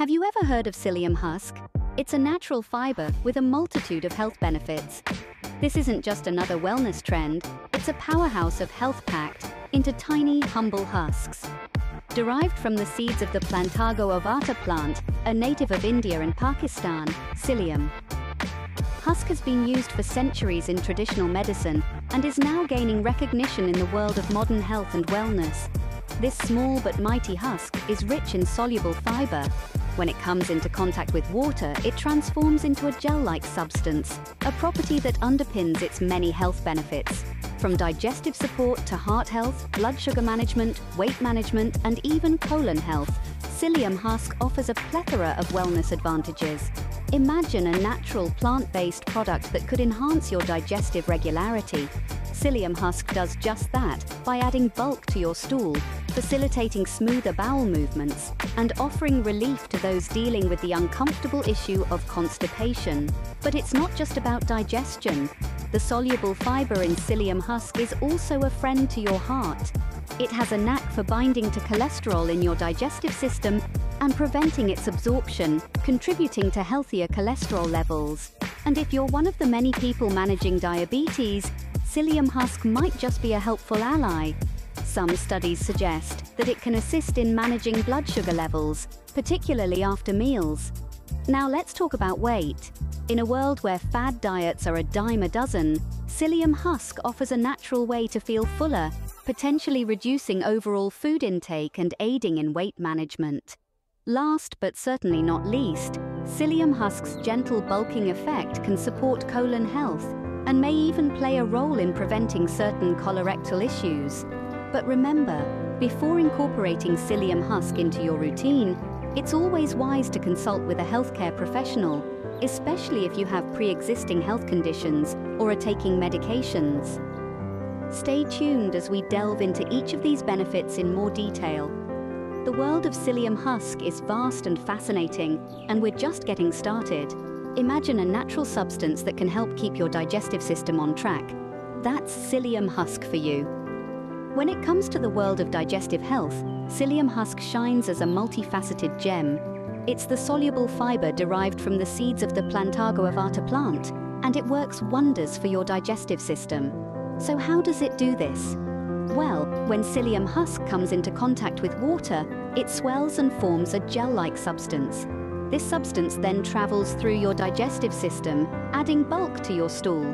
Have you ever heard of psyllium husk? It's a natural fiber with a multitude of health benefits. This isn't just another wellness trend, it's a powerhouse of health packed into tiny, humble husks. Derived from the seeds of the Plantago ovata plant, a native of India and Pakistan, psyllium. Husk has been used for centuries in traditional medicine and is now gaining recognition in the world of modern health and wellness. This small but mighty husk is rich in soluble fiber, when it comes into contact with water, it transforms into a gel-like substance, a property that underpins its many health benefits. From digestive support to heart health, blood sugar management, weight management, and even colon health, psyllium husk offers a plethora of wellness advantages. Imagine a natural plant-based product that could enhance your digestive regularity. Psyllium husk does just that by adding bulk to your stool, facilitating smoother bowel movements, and offering relief to those dealing with the uncomfortable issue of constipation. But it's not just about digestion. The soluble fiber in psyllium husk is also a friend to your heart. It has a knack for binding to cholesterol in your digestive system and preventing its absorption, contributing to healthier cholesterol levels. And if you're one of the many people managing diabetes, psyllium husk might just be a helpful ally. Some studies suggest that it can assist in managing blood sugar levels, particularly after meals. Now let's talk about weight. In a world where fad diets are a dime a dozen, psyllium husk offers a natural way to feel fuller, potentially reducing overall food intake and aiding in weight management. Last but certainly not least, psyllium husk's gentle bulking effect can support colon health and may even play a role in preventing certain colorectal issues. But remember, before incorporating psyllium husk into your routine, it's always wise to consult with a healthcare professional, especially if you have pre-existing health conditions or are taking medications. Stay tuned as we delve into each of these benefits in more detail. The world of psyllium husk is vast and fascinating, and we're just getting started. Imagine a natural substance that can help keep your digestive system on track. That's psyllium husk for you. When it comes to the world of digestive health, psyllium husk shines as a multifaceted gem. It's the soluble fiber derived from the seeds of the Plantago ovata plant, and it works wonders for your digestive system. So how does it do this? Well, when psyllium husk comes into contact with water, it swells and forms a gel-like substance. This substance then travels through your digestive system, adding bulk to your stool.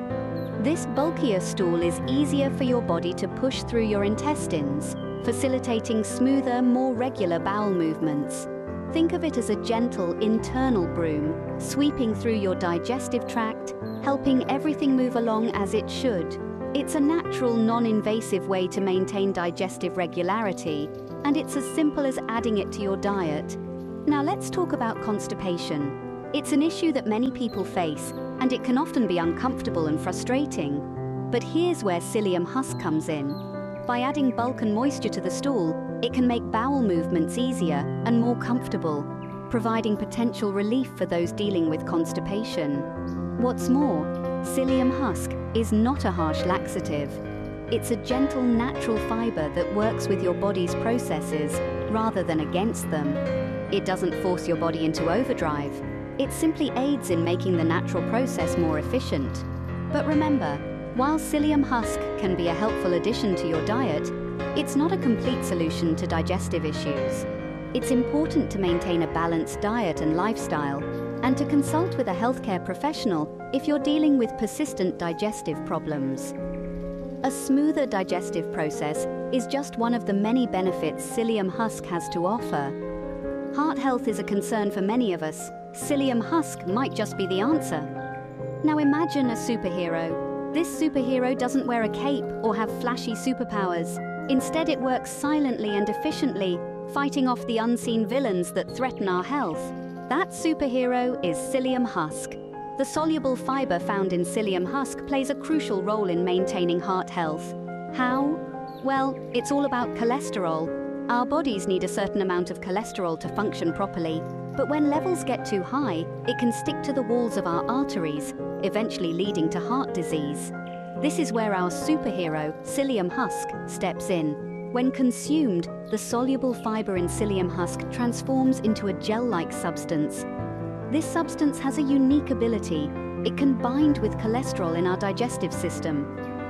This bulkier stool is easier for your body to push through your intestines, facilitating smoother, more regular bowel movements. Think of it as a gentle internal broom, sweeping through your digestive tract, helping everything move along as it should. It's a natural, non-invasive way to maintain digestive regularity, and it's as simple as adding it to your diet. Now let's talk about constipation. It's an issue that many people face, and it can often be uncomfortable and frustrating. But here's where psyllium husk comes in. By adding bulk and moisture to the stool, it can make bowel movements easier and more comfortable, providing potential relief for those dealing with constipation. What's more, psyllium husk is not a harsh laxative. It's a gentle natural fiber that works with your body's processes rather than against them. It doesn't force your body into overdrive. It simply aids in making the natural process more efficient. But remember, while psyllium husk can be a helpful addition to your diet, it's not a complete solution to digestive issues. It's important to maintain a balanced diet and lifestyle, and to consult with a healthcare professional if you're dealing with persistent digestive problems. A smoother digestive process is just one of the many benefits psyllium husk has to offer. Heart health is a concern for many of us, psyllium husk might just be the answer. Now imagine a superhero. This superhero doesn't wear a cape or have flashy superpowers. Instead, it works silently and efficiently, fighting off the unseen villains that threaten our health. That superhero is psyllium husk. The soluble fiber found in psyllium husk plays a crucial role in maintaining heart health. How? Well, it's all about cholesterol. Our bodies need a certain amount of cholesterol to function properly, but when levels get too high, it can stick to the walls of our arteries, eventually leading to heart disease. This is where our superhero, psyllium husk, steps in. When consumed, the soluble fiber in psyllium husk transforms into a gel-like substance. This substance has a unique ability. It can bind with cholesterol in our digestive system.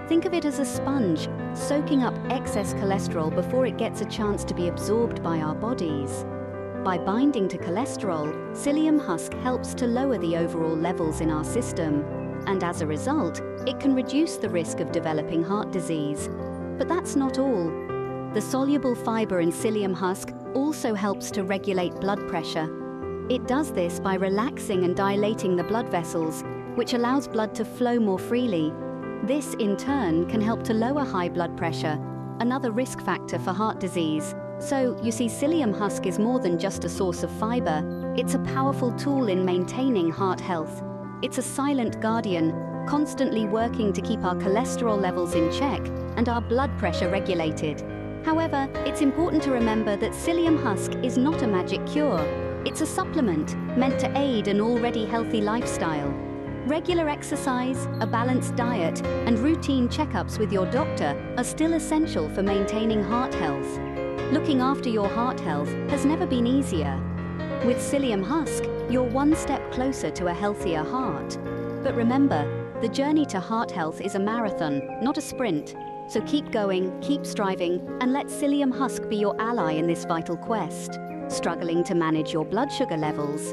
Think of it as a sponge, soaking up excess cholesterol before it gets a chance to be absorbed by our bodies. By binding to cholesterol, psyllium husk helps to lower the overall levels in our system, and as a result, it can reduce the risk of developing heart disease. But that's not all. The soluble fiber in psyllium husk also helps to regulate blood pressure. It does this by relaxing and dilating the blood vessels, which allows blood to flow more freely. This, in turn, can help to lower high blood pressure, another risk factor for heart disease. So, you see, psyllium husk is more than just a source of fiber. It's a powerful tool in maintaining heart health. It's a silent guardian, constantly working to keep our cholesterol levels in check and our blood pressure regulated. However, it's important to remember that psyllium husk is not a magic cure. It's a supplement meant to aid an already healthy lifestyle. Regular exercise, a balanced diet, and routine checkups with your doctor are still essential for maintaining heart health. Looking after your heart health has never been easier. With psyllium husk, you're one step closer to a healthier heart. But remember, the journey to heart health is a marathon, not a sprint. So keep going, keep striving, and let psyllium husk be your ally in this vital quest. Struggling to manage your blood sugar levels?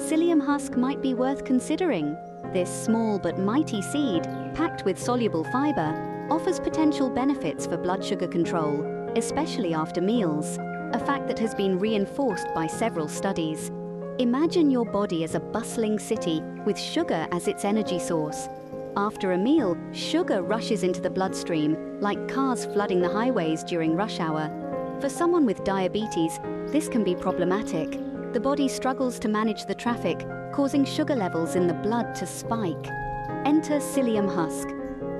Psyllium husk might be worth considering. This small but mighty seed, packed with soluble fiber, offers potential benefits for blood sugar control especially after meals, a fact that has been reinforced by several studies. Imagine your body as a bustling city with sugar as its energy source. After a meal, sugar rushes into the bloodstream, like cars flooding the highways during rush hour. For someone with diabetes, this can be problematic. The body struggles to manage the traffic, causing sugar levels in the blood to spike. Enter psyllium husk.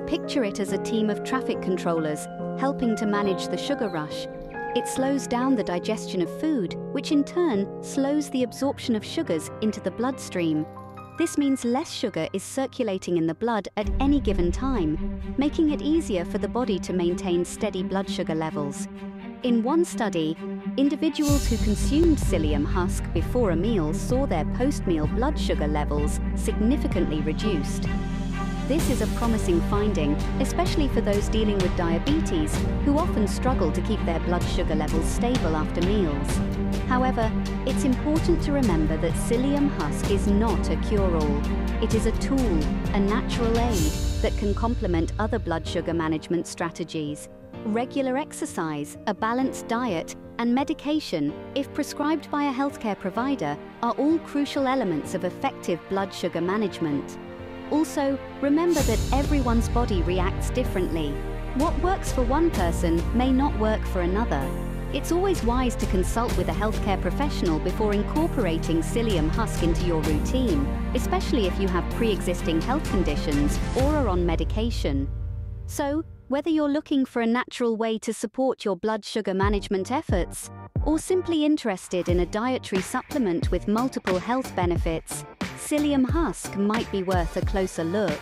Picture it as a team of traffic controllers helping to manage the sugar rush. It slows down the digestion of food, which in turn slows the absorption of sugars into the bloodstream. This means less sugar is circulating in the blood at any given time, making it easier for the body to maintain steady blood sugar levels. In one study, individuals who consumed psyllium husk before a meal saw their post-meal blood sugar levels significantly reduced. This is a promising finding, especially for those dealing with diabetes, who often struggle to keep their blood sugar levels stable after meals. However, it's important to remember that psyllium husk is not a cure-all. It is a tool, a natural aid, that can complement other blood sugar management strategies. Regular exercise, a balanced diet, and medication, if prescribed by a healthcare provider, are all crucial elements of effective blood sugar management. Also, remember that everyone's body reacts differently. What works for one person may not work for another. It's always wise to consult with a healthcare professional before incorporating psyllium husk into your routine, especially if you have pre-existing health conditions or are on medication. So, whether you're looking for a natural way to support your blood sugar management efforts, or simply interested in a dietary supplement with multiple health benefits, psyllium husk might be worth a closer look.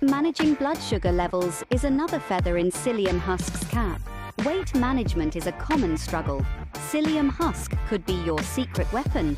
Managing blood sugar levels is another feather in psyllium husk's cap. Weight management is a common struggle. Psyllium husk could be your secret weapon.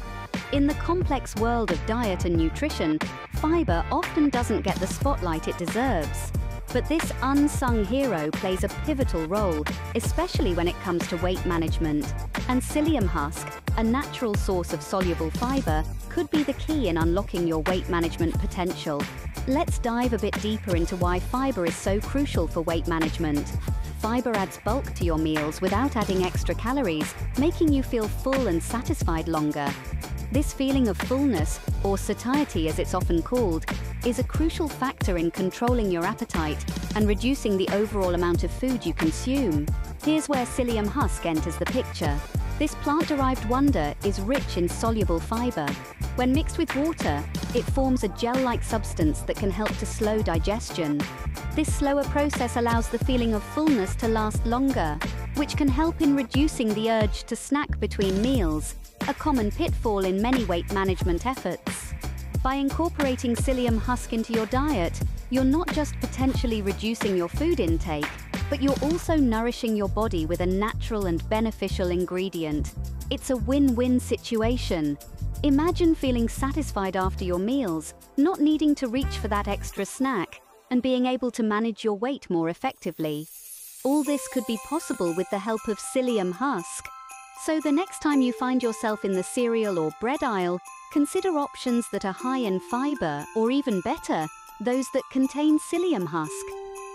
In the complex world of diet and nutrition, fiber often doesn't get the spotlight it deserves. But this unsung hero plays a pivotal role, especially when it comes to weight management. And psyllium husk, a natural source of soluble fiber, could be the key in unlocking your weight management potential. Let's dive a bit deeper into why fiber is so crucial for weight management. Fiber adds bulk to your meals without adding extra calories, making you feel full and satisfied longer. This feeling of fullness, or satiety as it's often called, is a crucial factor in controlling your appetite and reducing the overall amount of food you consume. Here's where psyllium husk enters the picture. This plant-derived wonder is rich in soluble fiber. When mixed with water, it forms a gel-like substance that can help to slow digestion. This slower process allows the feeling of fullness to last longer, which can help in reducing the urge to snack between meals, a common pitfall in many weight management efforts. By incorporating psyllium husk into your diet, you're not just potentially reducing your food intake, but you're also nourishing your body with a natural and beneficial ingredient. It's a win-win situation. Imagine feeling satisfied after your meals, not needing to reach for that extra snack, and being able to manage your weight more effectively. All this could be possible with the help of psyllium husk. So the next time you find yourself in the cereal or bread aisle, consider options that are high in fiber, or even better, those that contain psyllium husk.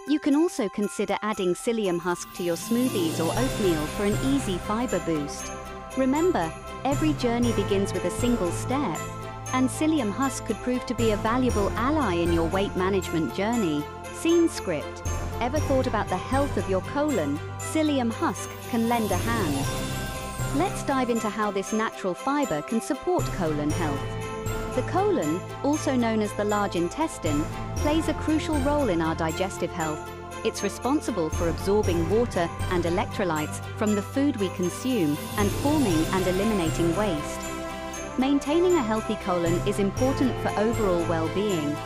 You can also consider adding psyllium husk to your smoothies or oatmeal for an easy fiber boost. Remember, every journey begins with a single step, and psyllium husk could prove to be a valuable ally in your weight management journey. Scene script. Ever thought about the health of your colon? Psyllium husk can lend a hand. Let's dive into how this natural fiber can support colon health. The colon, also known as the large intestine, plays a crucial role in our digestive health. It's responsible for absorbing water and electrolytes from the food we consume and forming and eliminating waste. Maintaining a healthy colon is important for overall well-being.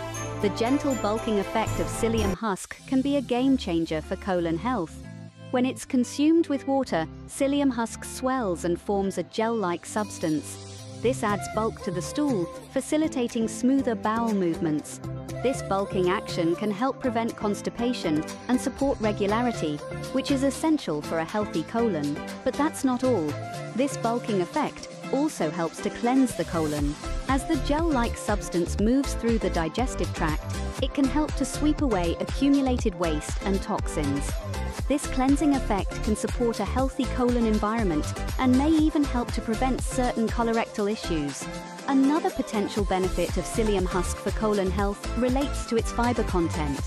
The gentle bulking effect of psyllium husk can be a game changer for colon health. When it's consumed with water, psyllium husk swells and forms a gel-like substance. This adds bulk to the stool, facilitating smoother bowel movements. This bulking action can help prevent constipation and support regularity, which is essential for a healthy colon. But that's not all. This bulking effect also helps to cleanse the colon. As the gel-like substance moves through the digestive tract, it can help to sweep away accumulated waste and toxins. This cleansing effect can support a healthy colon environment and may even help to prevent certain colorectal issues. Another potential benefit of psyllium husk for colon health relates to its fiber content.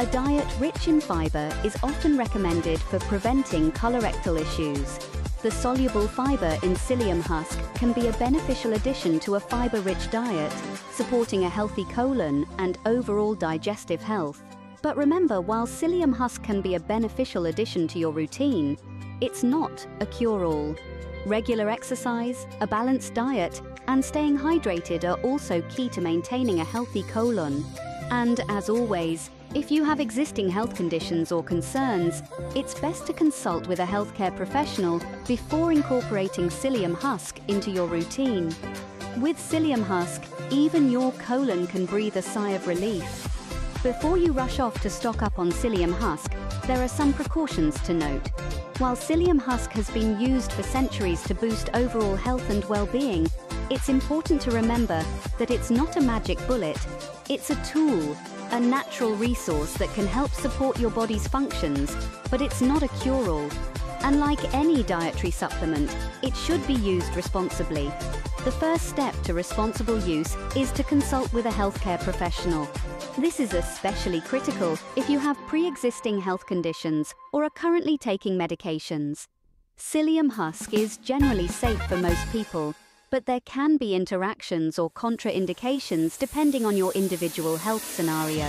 A diet rich in fiber is often recommended for preventing colorectal issues. The soluble fiber in psyllium husk can be a beneficial addition to a fiber-rich diet, supporting a healthy colon and overall digestive health. But remember, while psyllium husk can be a beneficial addition to your routine, it's not a cure-all. Regular exercise, a balanced diet, and staying hydrated are also key to maintaining a healthy colon. And as always, if you have existing health conditions or concerns, it's best to consult with a healthcare professional before incorporating psyllium husk into your routine. With psyllium husk, even your colon can breathe a sigh of relief. Before you rush off to stock up on psyllium husk, there are some precautions to note. While psyllium husk has been used for centuries to boost overall health and well-being, it's important to remember that it's not a magic bullet, it's a tool a natural resource that can help support your body's functions, but it's not a cure-all. Unlike any dietary supplement, it should be used responsibly. The first step to responsible use is to consult with a healthcare professional. This is especially critical if you have pre-existing health conditions or are currently taking medications. Psyllium husk is generally safe for most people, but there can be interactions or contraindications depending on your individual health scenario.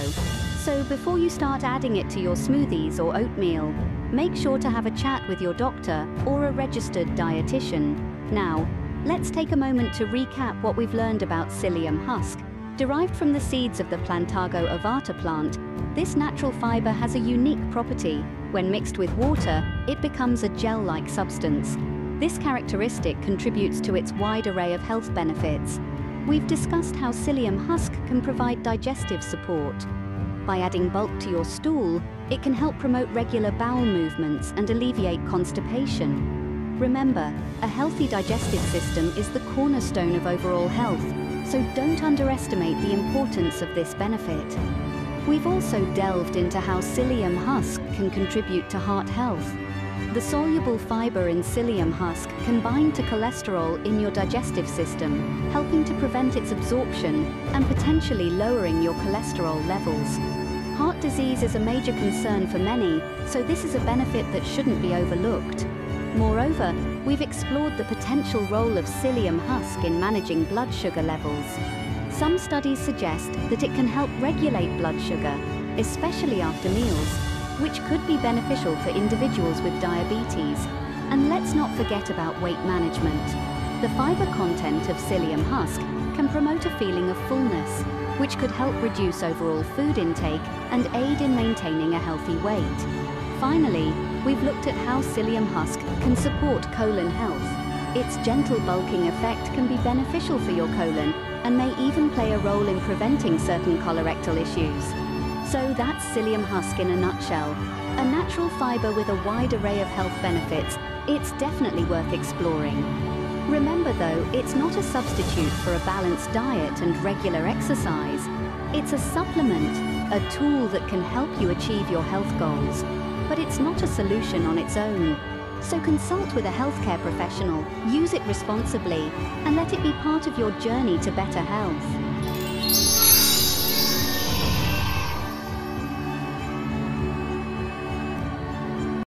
So before you start adding it to your smoothies or oatmeal, make sure to have a chat with your doctor or a registered dietitian. Now, let's take a moment to recap what we've learned about psyllium husk. Derived from the seeds of the Plantago ovata plant, this natural fiber has a unique property. When mixed with water, it becomes a gel-like substance, this characteristic contributes to its wide array of health benefits. We've discussed how psyllium husk can provide digestive support. By adding bulk to your stool, it can help promote regular bowel movements and alleviate constipation. Remember, a healthy digestive system is the cornerstone of overall health, so don't underestimate the importance of this benefit. We've also delved into how psyllium husk can contribute to heart health. The soluble fiber in psyllium husk can bind to cholesterol in your digestive system, helping to prevent its absorption and potentially lowering your cholesterol levels. Heart disease is a major concern for many, so this is a benefit that shouldn't be overlooked. Moreover, we've explored the potential role of psyllium husk in managing blood sugar levels. Some studies suggest that it can help regulate blood sugar, especially after meals, which could be beneficial for individuals with diabetes. And let's not forget about weight management. The fiber content of psyllium husk can promote a feeling of fullness, which could help reduce overall food intake and aid in maintaining a healthy weight. finally, we've looked at how psyllium husk can support colon health. Its gentle bulking effect can be beneficial for your colon and may even play a role in preventing certain colorectal issues. So that's psyllium husk in a nutshell. A natural fiber with a wide array of health benefits, it's definitely worth exploring. Remember though, it's not a substitute for a balanced diet and regular exercise. It's a supplement, a tool that can help you achieve your health goals. But it's not a solution on its own. So consult with a healthcare professional, use it responsibly, and let it be part of your journey to better health.